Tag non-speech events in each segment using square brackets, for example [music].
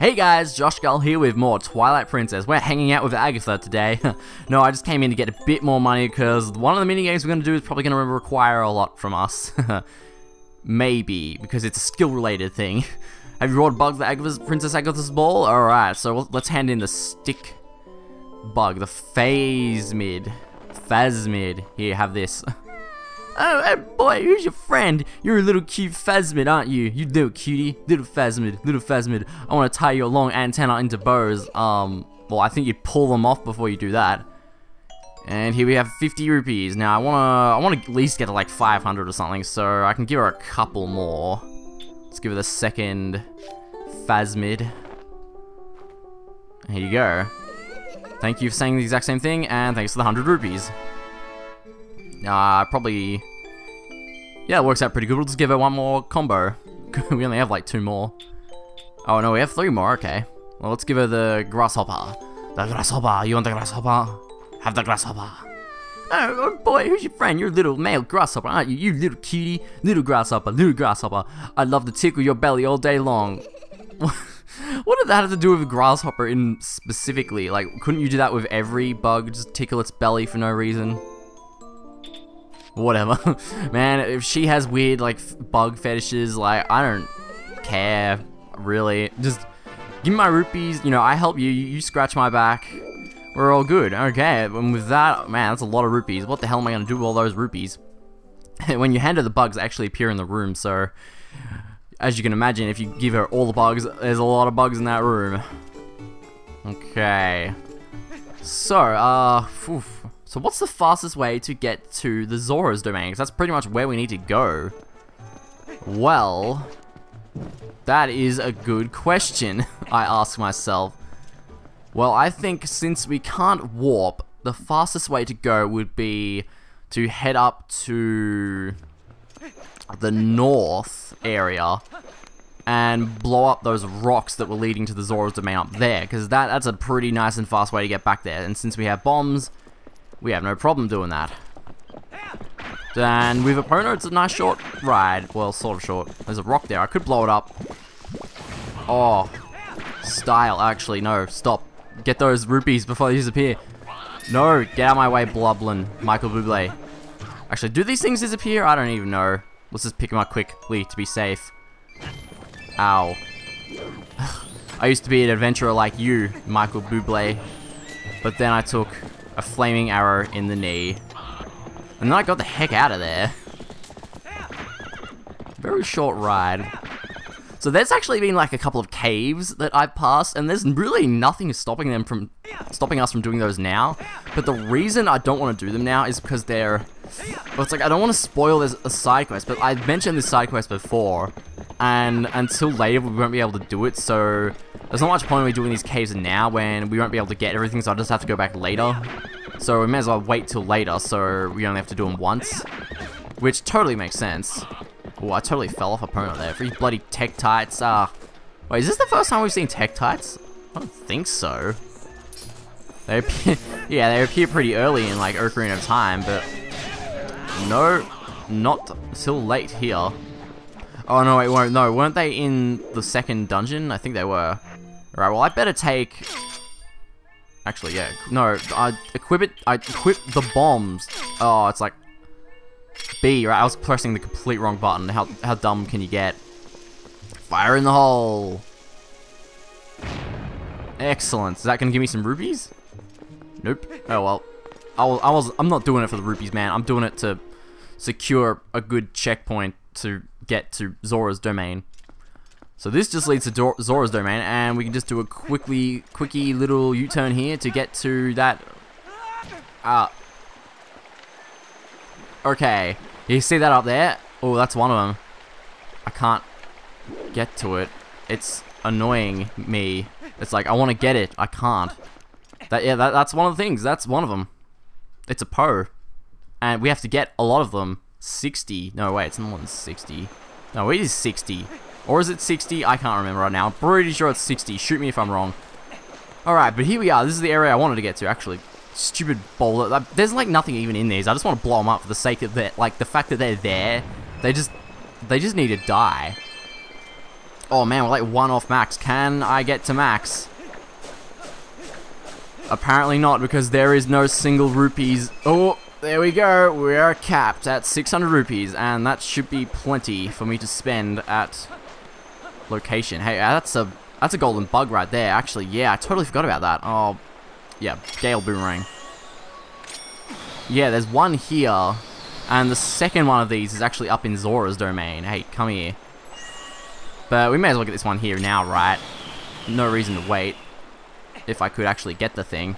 Hey guys, JoshKall here with more Twilight Princess. We're hanging out with Agatha today. [laughs] no, I just came in to get a bit more money because one of the mini games we're going to do is probably going to require a lot from us. [laughs] Maybe, because it's a skill-related thing. [laughs] Have you rolled bugs the Agatha's, Princess Agatha's ball? Alright, so let's hand in the stick bug, the Phasmid. Phasmid. Here, have this. Oh, hey boy, who's your friend? You're a little cute phasmid, aren't you? You little cutie. Little phasmid, little phasmid. I want to tie your long antenna into bows. Um, well, I think you'd pull them off before you do that. And here we have 50 rupees. Now, I want to I want to at least get to like 500 or something, so I can give her a couple more. Let's give her the second phasmid. Here you go. Thank you for saying the exact same thing, and thanks for the 100 rupees. Uh, probably... Yeah, it works out pretty good. We'll just give her one more combo. [laughs] we only have like two more. Oh no, we have three more, okay. Well, let's give her the grasshopper. The grasshopper, you want the grasshopper? Have the grasshopper. Oh, oh boy, who's your friend? You're a little male grasshopper, aren't you? You little cutie, little grasshopper, little grasshopper. I'd love to tickle your belly all day long. [laughs] what did that have to do with grasshopper in specifically? Like, couldn't you do that with every bug? Just tickle its belly for no reason? Whatever. [laughs] Man, if she has weird, like, bug fetishes, like, I don't care, really. Just give me my rupees, you know, I help you, you scratch my back. We're all good. Okay, and with that, man, that's a lot of rupees. What the hell am I going to do with all those rupees? [laughs] when you hand her the bugs, actually appear in the room, so... As you can imagine, if you give her all the bugs, there's a lot of bugs in that room. Okay. So, uh, oof. So what's the fastest way to get to the Zora's domain? Because that's pretty much where we need to go. Well, that is a good question, [laughs] I ask myself. Well, I think since we can't warp, the fastest way to go would be to head up to the north area and blow up those rocks that were leading to the Zora's domain up there, because that, that's a pretty nice and fast way to get back there. And since we have bombs, we have no problem doing that. And with Epona, it's a nice short ride. Well, sort of short. There's a rock there. I could blow it up. Oh. Style. Actually, no. Stop. Get those rupees before they disappear. No. Get out of my way, Bulblin. Michael Bublé. Actually, do these things disappear? I don't even know. Let's just pick them up quickly to be safe. Ow. [sighs] I used to be an adventurer like you, Michael Bublé. But then I took a flaming arrow in the knee. And then I got the heck out of there. Very short ride. So there's actually been like a couple of caves that I've passed, and there's really nothing stopping them from stopping us from doing those now. But the reason I don't want to do them now is because they're well, it's like I don't want to spoil this a side quest, but I mentioned this side quest before, and until later we won't be able to do it. So there's not much point in me doing these caves now when we won't be able to get everything, so I'll just have to go back later. So we may as well wait till later, so we only have to do them once. Which totally makes sense. Oh, I totally fell off Epona there. Free bloody Tektites. Ah. Uh, wait, is this the first time we've seen Tektites? I don't think so. They [laughs] appear, yeah, they appear pretty early in like Ocarina of Time, but no, not till late here. Oh no, wait, won't. No, weren't they in the second dungeon? I think they were. Alright, well I better take... Actually, yeah. No, I equip it... I equip the bombs. Oh, it's like... B, right? I was pressing the complete wrong button. How, how dumb can you get? Fire in the hole! Excellent. Is that going to give me some rupees? Nope. Oh, well. I was, I was, I'm not doing it for the rupees, man. I'm doing it to secure a good checkpoint to get to Zora's domain. So this just leads to Zora's domain, and we can just do a quickly, quickie little U-turn here to get to that. Uh, okay, you see that up there? Oh, that's one of them. I can't get to it. It's annoying me. It's like I want to get it, I can't. That yeah, that, that's one of the things. That's one of them. It's a po, and we have to get a lot of them. 60. No, wait, it's more than 60. No, it is 60. Or is it 60? I can't remember right now. I'm pretty sure it's 60. Shoot me if I'm wrong. Alright, but here we are. This is the area I wanted to get to, actually. Stupid boulder. There's, like, nothing even in these. I just want to blow them up for the sake of that. Like, the fact that they're there. They just... They just need to die. Oh man, we're like one off max. Can I get to max? Apparently not, because there is no single rupees. Oh, there we go. We are capped at 600 rupees, and that should be plenty for me to spend at location. Hey, that's a that's a golden bug right there. Actually, yeah, I totally forgot about that. Oh, yeah, Gale Boomerang. Yeah, there's one here, and the second one of these is actually up in Zora's domain. Hey, come here. But we may as well get this one here now, right? No reason to wait if I could actually get the thing.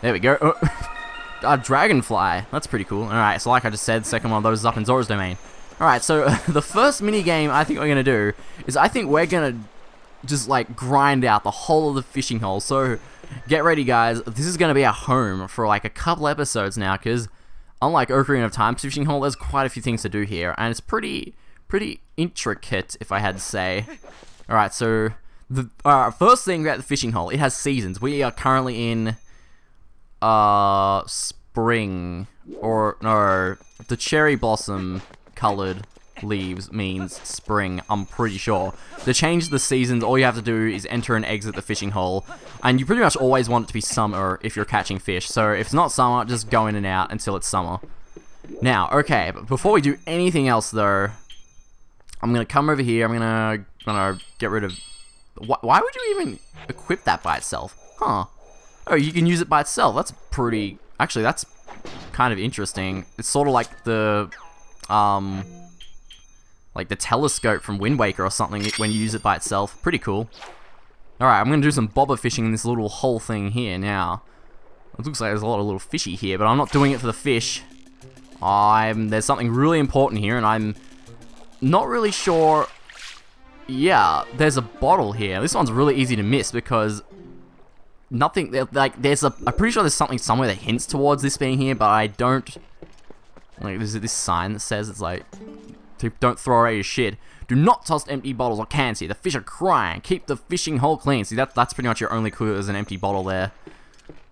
There we go. Oh. [laughs] a dragonfly. That's pretty cool. Alright, so like I just said, second one of those is up in Zora's domain. Alright, so [laughs] the first mini game I think we're going to do is I think we're going to just like grind out the whole of the fishing hole. So get ready guys, this is going to be our home for like a couple episodes now because unlike Ocarina of Time fishing hole, there's quite a few things to do here and it's pretty pretty intricate if I had to say. Alright, so the uh, first thing about the fishing hole, it has seasons. We are currently in uh spring or no the cherry blossom colored leaves means spring I'm pretty sure to change the seasons all you have to do is enter and exit the fishing hole and you pretty much always want it to be summer if you're catching fish so if it's not summer just go in and out until it's summer now okay but before we do anything else though I'm gonna come over here I'm gonna gonna get rid of why, why would you even equip that by itself? Huh. Oh, you can use it by itself. That's pretty... Actually, that's kind of interesting. It's sort of like the... Um... Like the telescope from Wind Waker or something when you use it by itself. Pretty cool. Alright, I'm going to do some bobber fishing in this little hole thing here now. It looks like there's a lot of little fishy here, but I'm not doing it for the fish. I'm... There's something really important here, and I'm not really sure yeah, there's a bottle here. This one's really easy to miss because nothing, like, there's a, I'm pretty sure there's something somewhere that hints towards this being here, but I don't, like, there's this sign that says it's like, don't throw away your shit. Do not toss empty bottles or cans here. The fish are crying. Keep the fishing hole clean. See, that, that's pretty much your only clue There's an empty bottle there.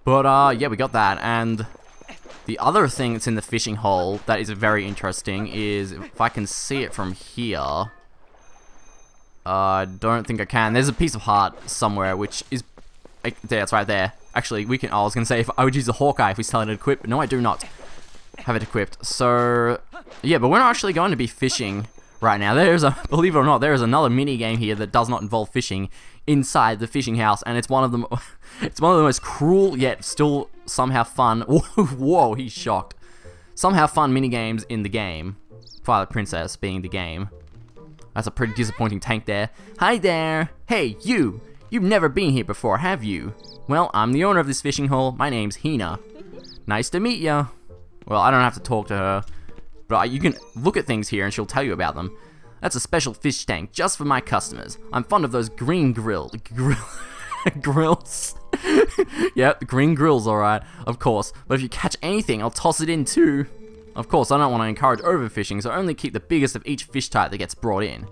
But, uh, yeah, we got that. And the other thing that's in the fishing hole that is very interesting is, if I can see it from here, I uh, don't think I can. There's a piece of heart somewhere, which is... There, it's right there. Actually, we can... I was going to say, if I would use the Hawkeye if we had it equipped, but no, I do not have it equipped. So, yeah, but we're not actually going to be fishing right now. There's a... [laughs] Believe it or not, there is another mini game here that does not involve fishing inside the fishing house, and it's one of the... [laughs] It's one of the most cruel, yet still somehow fun... [laughs] Whoa, he's shocked. Somehow fun mini games in the game. Twilight Princess being the game. That's a pretty disappointing tank there. Hi there! Hey, you! You've never been here before, have you? Well, I'm the owner of this fishing hole. My name's Hena. Nice to meet ya. Well, I don't have to talk to her. But you can look at things here and she'll tell you about them. That's a special fish tank just for my customers. I'm fond of those green grill... grill [laughs] grills. [laughs] yep, green grills, alright, of course. But if you catch anything, I'll toss it in too. Of course, I don't want to encourage overfishing, so I only keep the biggest of each fish type that gets brought in.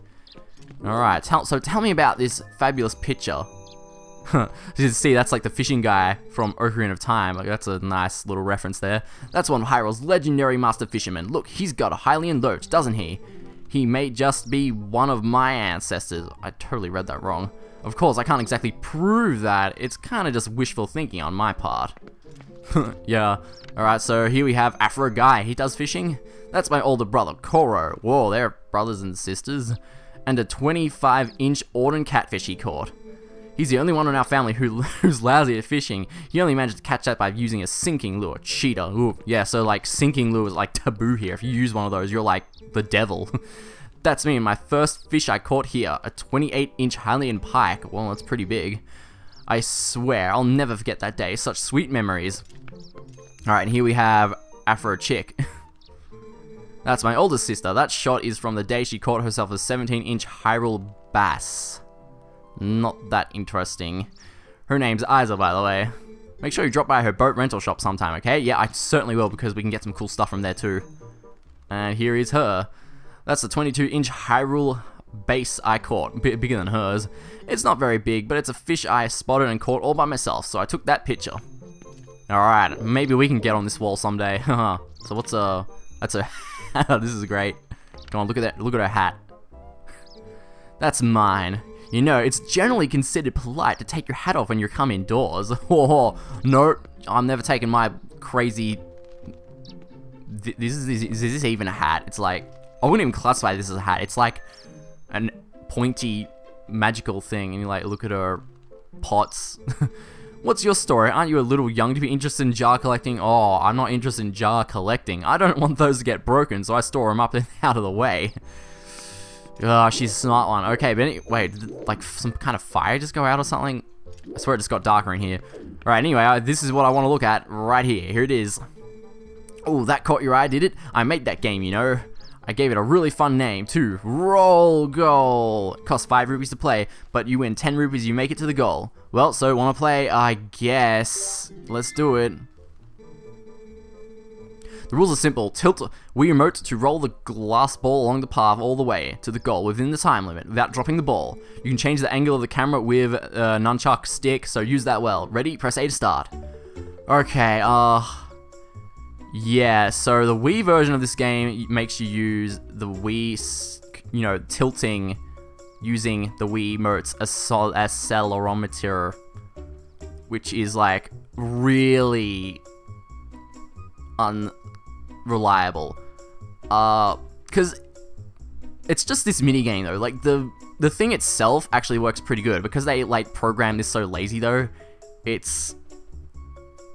Alright, so tell me about this fabulous picture. [laughs] you see, that's like the fishing guy from Ocarina of Time. Like, that's a nice little reference there. That's one of Hyrule's legendary master fishermen. Look, he's got a Hylian loach, doesn't he? He may just be one of my ancestors. I totally read that wrong. Of course, I can't exactly prove that. It's kind of just wishful thinking on my part. [laughs] yeah. Alright, so here we have Afro Guy. He does fishing. That's my older brother, Coro. Whoa, they're brothers and sisters. And a 25-inch Ordon catfish he caught. He's the only one in our family who, [laughs] who's lousy at fishing. He only managed to catch that by using a sinking lure. Cheater. Ooh, yeah, so like sinking lure is like taboo here. If you use one of those, you're like the devil. [laughs] That's me, my first fish I caught here. A 28-inch Hylian pike. Well, that's pretty big. I swear, I'll never forget that day. Such sweet memories. Alright, and here we have Afro Chick. [laughs] That's my oldest sister. That shot is from the day she caught herself a 17-inch Hyrule bass. Not that interesting. Her name's Iza, by the way. Make sure you drop by her boat rental shop sometime, okay? Yeah, I certainly will, because we can get some cool stuff from there, too. And here is her. That's the 22-inch Hyrule bass I caught, bit bigger than hers. It's not very big, but it's a fish I spotted and caught all by myself, so I took that picture. Alright, maybe we can get on this wall someday. [laughs] so what's a... That's a... [laughs] this is great. Come on, look at that. Look at her hat. That's mine. You know, it's generally considered polite to take your hat off when you come indoors. [laughs] Oh, no, I'm never taking my crazy... This is, is this even a hat? It's like, I wouldn't even classify this as a hat. It's like an pointy magical thing, and you like look at her pots. [laughs] What's your story? Aren't you a little young to be interested in jar collecting? Oh, I'm not interested in jar collecting. I don't [laughs] want those to get broken, so I store them up and out of the way. Oh, she's a smart one. Okay, but any wait, like some kind of fire just go out or something? I swear it just got darker in here. Alright, anyway, this is what I want to look at right here. Here it is. Oh, that caught your eye, did it? I made that game, you know. I gave it a really fun name, too. Roll Goal! It costs 5 rupees to play, but you win 10 rupees you make it to the goal. Well, so wanna play? I guess. Let's do it. The rules are simple. Tilt Wii Remote to roll the glass ball along the path all the way to the goal within the time limit without dropping the ball. You can change the angle of the camera with a nunchuck stick, so use that well. Ready? Press A to start. Okay, uh... Yeah, so the Wii version of this game makes you use the Wii, you know, tilting using the Wiimote's accelerometer, which is like really unreliable. Uh, cause it's just this mini game though. Like the the thing itself actually works pretty good because they like program this so lazy though. It's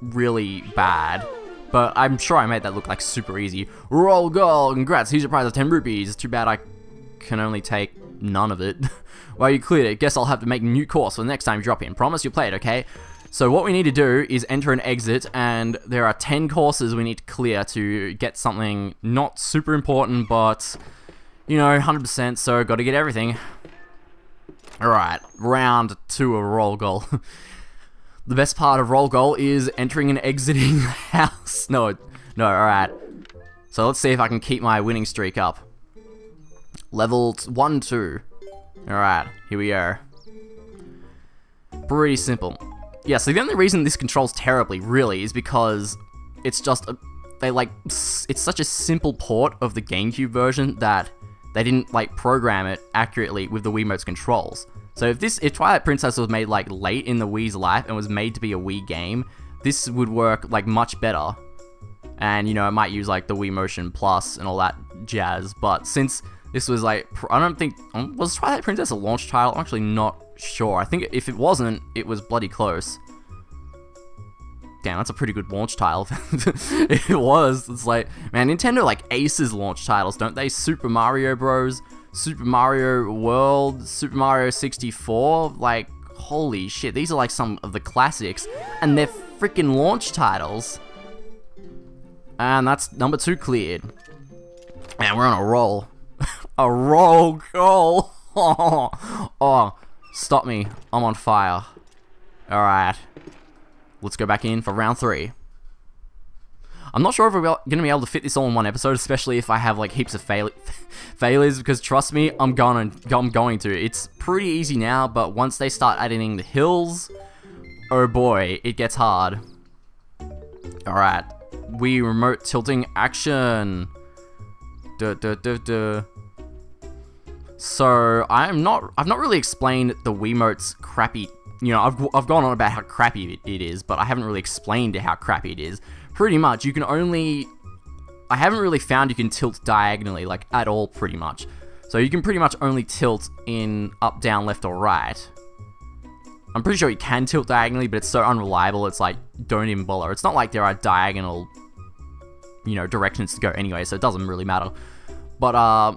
really bad. But I'm sure I made that look like super easy. Roll goal, congrats, here's your prize of 10 rupees. Too bad I can only take none of it. [laughs] well, you cleared it. Guess I'll have to make a new course for the next time you drop in. Promise you'll play it, okay? So what we need to do is enter an exit, and there are 10 courses we need to clear to get something not super important, but, you know, 100%, so gotta get everything. Alright, round two of roll goal. [laughs] The best part of roll goal is entering and exiting the [laughs] house. No, no, alright. So let's see if I can keep my winning streak up. Level 1, 2. Alright, here we are. Pretty simple. Yeah, so the only reason this controls terribly, really, is because it's just, a, they like, it's such a simple port of the GameCube version that they didn't, like, program it accurately with the Wiimote's controls. So if this, if Twilight Princess was made like late in the Wii's life and was made to be a Wii game, this would work like much better. And you know, it might use like the Wii Motion Plus and all that jazz. But since this was like, I don't think, um, was Twilight Princess a launch title? I'm actually not sure. I think if it wasn't, it was bloody close. Damn, that's a pretty good launch title. [laughs] it was. It's like, man, Nintendo like aces launch titles, don't they? Super Mario Bros. Super Mario World, Super Mario 64, like, holy shit, these are like some of the classics, and they're freaking launch titles. And that's number two cleared. Man, we're on a roll. A roll goal. [laughs] oh, stop me. I'm on fire. Alright. Let's go back in for round three. I'm not sure if we're going to be able to fit this all in one episode, especially if I have like heaps of fail [laughs] failures, because trust me, I'm going, to, I'm going to. It's pretty easy now, but once they start adding the hills, oh boy, it gets hard. Alright, Wii remote tilting action. Duh, duh, duh, duh. So, I'm not, I've not really explained the Wiimote's crappy, you know, I've, I've gone on about how crappy it, it is, but I haven't really explained how crappy it is pretty much. You can only... I haven't really found you can tilt diagonally, like, at all, pretty much. So you can pretty much only tilt in up, down, left, or right. I'm pretty sure you can tilt diagonally, but it's so unreliable, it's like, don't even bother. It's not like there are diagonal, you know, directions to go anyway, so it doesn't really matter. But, uh,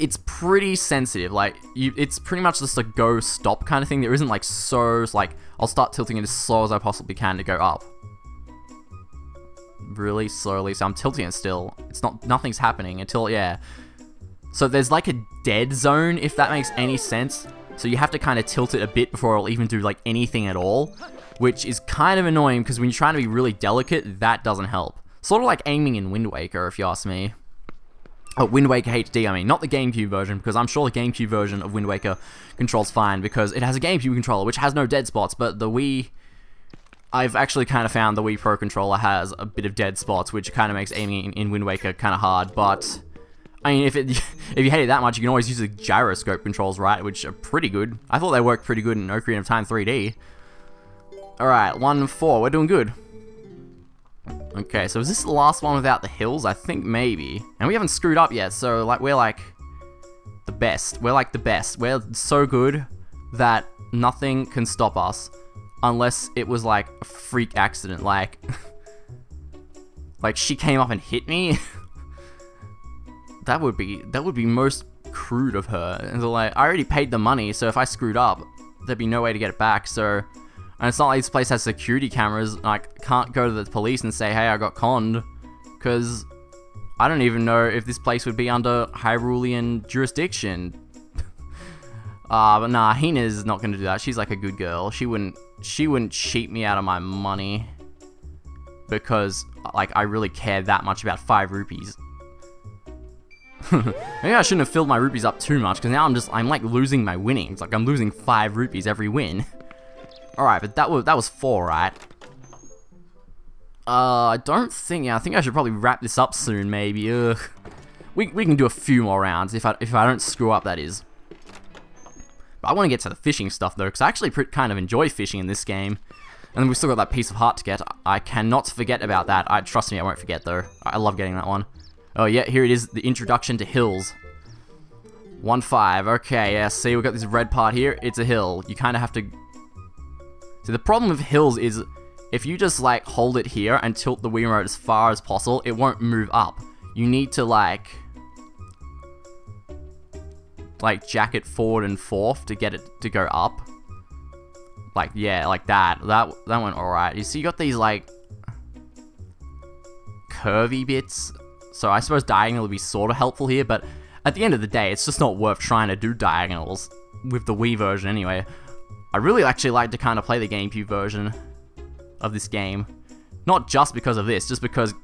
it's pretty sensitive. Like, you, it's pretty much just a go-stop kind of thing. There isn't, like, so, like, I'll start tilting it as slow as I possibly can to go up really slowly, so I'm tilting it still. It's not, nothing's happening until, yeah. So there's like a dead zone, if that makes any sense. So you have to kind of tilt it a bit before it'll even do like anything at all, which is kind of annoying because when you're trying to be really delicate, that doesn't help. Sort of like aiming in Wind Waker, if you ask me. Oh, Wind Waker HD, I mean, not the GameCube version, because I'm sure the GameCube version of Wind Waker controls fine, because it has a GameCube controller, which has no dead spots, but the Wii I've actually kind of found the Wii Pro controller has a bit of dead spots, which kind of makes aiming in, Wind Waker kind of hard, but I mean, if it [laughs] if you hate it that much, you can always use the gyroscope controls, right? Which are pretty good. I thought they worked pretty good in Ocarina of Time 3D. Alright, 1-4. We're doing good. Okay, so is this the last one without the hills? I think maybe. And we haven't screwed up yet, so like we're like the best. We're like the best. We're so good that nothing can stop us unless it was like a freak accident like [laughs] like she came up and hit me. [laughs] that would be that would be most crude of her. And like I already paid the money, so if I screwed up, there'd be no way to get it back. So and it's not like this place has security cameras. Like, can't go to the police and say, hey, I got conned. Because I don't even know if this place would be under Hyrulean jurisdiction. Uh, [laughs] but nah, Hena's not gonna do that. She's like a good girl. She wouldn't, she wouldn't cheat me out of my money. Because, like, I really care that much about five rupees. [laughs] Maybe I shouldn't have filled my rupees up too much, because now I'm just, I'm like losing my winnings. Like, I'm losing five rupees every win. [laughs] Alright, but that was, that was four, right? Uh, I don't think, I think I should probably wrap this up soon, maybe. Ugh. We, we can do a few more rounds, if I, if I don't screw up, that is. But I want to get to the fishing stuff, though, because I actually kind of enjoy fishing in this game. And then we've still got that piece of heart to get. I cannot forget about that. I Trust me, I won't forget, though. I love getting that one. Oh, yeah, here it is, the introduction to hills. 1-5, okay, yeah, see, we've got this red part here. It's a hill. You kind of have to so the problem with hills is if you just like hold it here and tilt the Wiimote as far as possible, it won't move up. You need to like like jack it forward and forth to get it to go up. Like yeah, like that. That that went alright. You see you got these like curvy bits. So I suppose diagonal would be sort of helpful here, but at the end of the day, it's just not worth trying to do diagonals with the Wii version anyway. I really actually like to kind of play the GameCube version of this game. Not just because of this, just because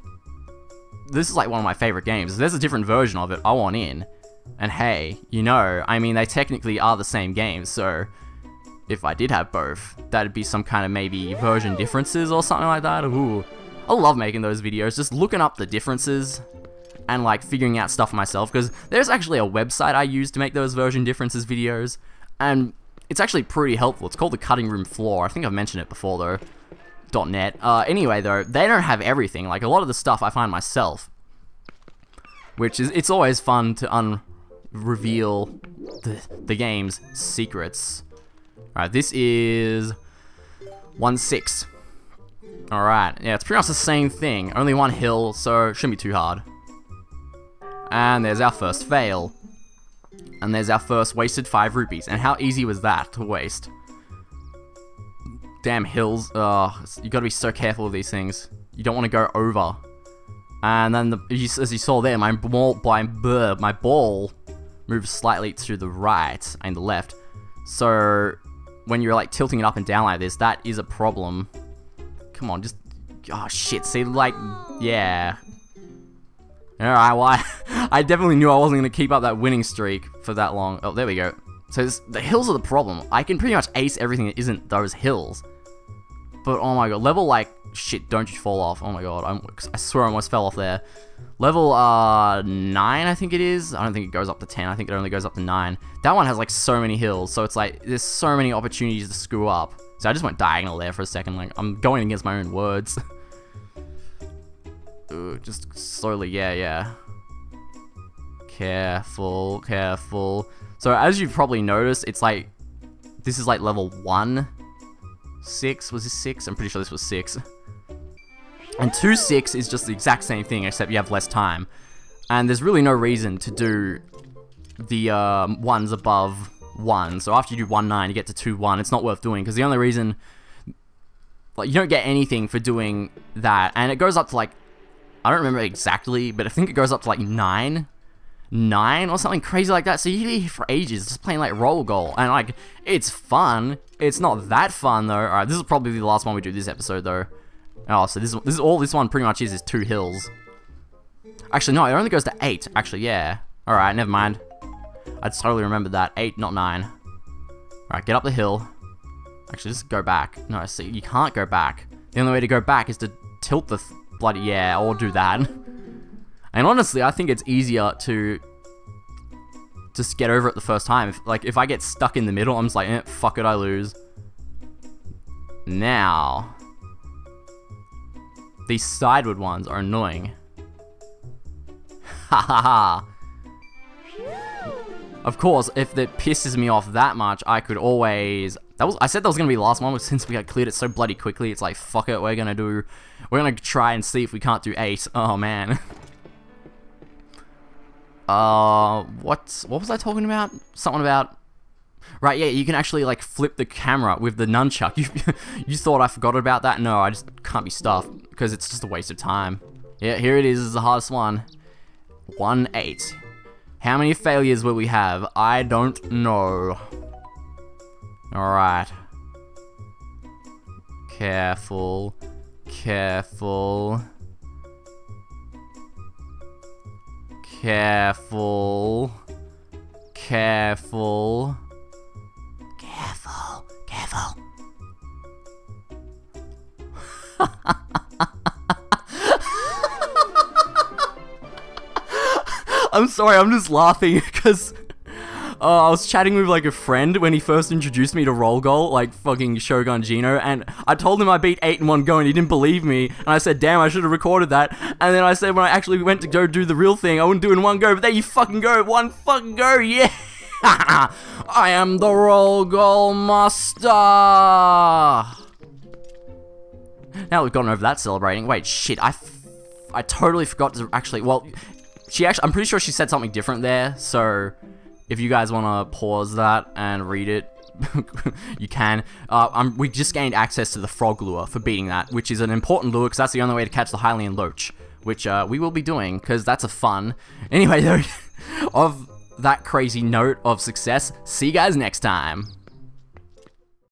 this is like one of my favorite games. there's a different version of it, I want in. And hey, you know, I mean, they technically are the same games, so if I did have both, that'd be some kind of maybe version differences or something like that. Ooh, I love making those videos, just looking up the differences and like figuring out stuff myself, because there's actually a website I use to make those version differences videos, and it's actually pretty helpful. It's called the Cutting Room Floor. I think I've mentioned it before, though. .net. Uh, anyway, though, they don't have everything. Like, a lot of the stuff I find myself. Which is, it's always fun to unreveal the, the game's secrets. Alright, this is 1-6. Alright, yeah, it's pretty much the same thing. Only one hill, so shouldn't be too hard. And there's our first fail. And there's our first wasted 5 rupees. And how easy was that to waste? Damn hills. Oh, you gotta be so careful with these things. You don't want to go over. And then, the, as you saw there, my ball, my, my ball moves slightly to the right and the left. So, when you're like tilting it up and down like this, that is a problem. Come on, just... Oh, shit. See, like... Yeah. Alright, well, I, [laughs] I, definitely knew I wasn't going to keep up that winning streak for that long. Oh, there we go. So this, the hills are the problem. I can pretty much ace everything that isn't those hills. But, oh my god, level, like, shit, don't you fall off. Oh my god, I'm, i swear I almost fell off there. Level, uh, 9, I think it is. I don't think it goes up to 10. I think it only goes up to 9. That one has, like, so many hills. So it's like, there's so many opportunities to screw up. So I just went diagonal there for a second. Like, I'm going against my own words. [laughs] Ooh, just slowly, yeah, yeah. Careful, careful. So as you've probably noticed, it's like, this is like level 1. 6, was this 6? I'm pretty sure this was 6. And 2-6 is just the exact same thing, except you have less time. And there's really no reason to do the um, ones above 1. So after you do 1-9, you get to 2-1. It's not worth doing, because the only reason... Like, you don't get anything for doing that. And it goes up to, like, I don't remember exactly, but I think it goes up to like 9. 9 or something crazy like that. So you can be for ages just playing like roll goal. And like, it's fun. It's not that fun though. Alright, this is probably the last one we do this episode though. Oh, so this, is, this is all this one pretty much is, is two hills. Actually, no, it only goes to 8. Actually, yeah. Alright, never mind. I totally remembered that. 8, not 9. Alright, get up the hill. Actually, just go back. No, see, you can't go back. The only way to go back is to tilt the bloody yeah, or do that. And honestly, I think it's easier to just get over it the first time. If, like, if I get stuck in the middle, I'm just like, eh, fuck it, I lose. Now, these sideward ones are annoying. Ha ha ha. Of course, if it pisses me off that much, I could always... That was I said that was going to be the last one, but since we had cleared it so bloody quickly, it's like, fuck it, we're going to do... We're to try and see if we can't do 8. [laughs] Oh, man. [laughs] uh, what, what was I talking about? Something about... Right, yeah, you can actually, like, flip the camera with the nunchuck. [laughs] You, you thought I forgot about that? No, I just can't be stuffed, because it's just a waste of time. Yeah, here it is, is the hardest one. 1-8. How many failures will we have? I don't know. Alright. Careful. Careful. Careful. Careful. Careful. Careful. [laughs] I'm sorry, I'm just laughing [laughs] because uh, I was chatting with like a friend when he first introduced me to Roll Goal, like fucking Shogun Gino, and I told him I beat 8 in one go and he didn't believe me, and I said, damn, I should have recorded that, and then I said when I actually went to go do the real thing, I wouldn't do it in one go, but there you fucking go, one fucking go, [laughs] yeah! I am the Roll Goal Master! Now we've gotten over that celebrating. Wait, shit, I, I totally forgot to actually, well, she actually, I'm pretty sure she said something different there, so if you guys want to pause that and read it, [laughs] you can. Uh, we just gained access to the frog lure for beating that, which is an important lure because that's the only way to catch the Hylian Loach, which uh, we will be doing because that's a fun. Anyway, though, [laughs] of that crazy note of success, see you guys next time.